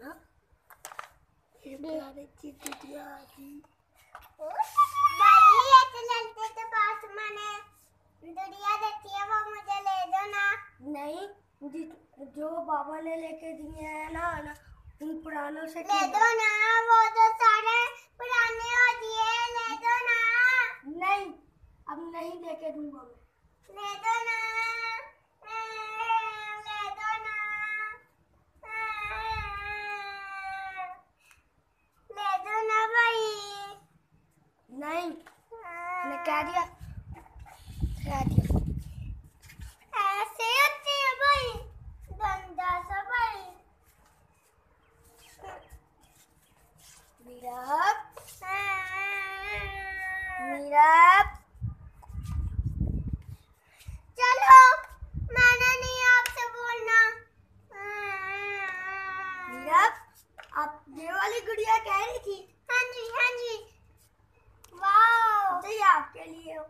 ना ये प्यारी सी गुड़िया आ भाई ये चलते तो पास मैंने दुनिया देखी है वो मुझे ले दो ना नहीं जो बाबा ने लेके दिए हैं ना ना उन पुरानों से ले दो ना वो तो सारे पुराने हो दिए ले दो ना। नहीं अब नहीं लेके दूँगा मैं। ले दो ना ले दो ना ले दो ना भाई नहीं मैंने कह दिया कह दिया ऐसे भाई गंदा सा भाई। चलो, मैंने नहीं आपसे बोलना। आप ये वाली गुड़िया कह रही थी? हाँ जी हाँ जी वाह तो ये आपके लिए हो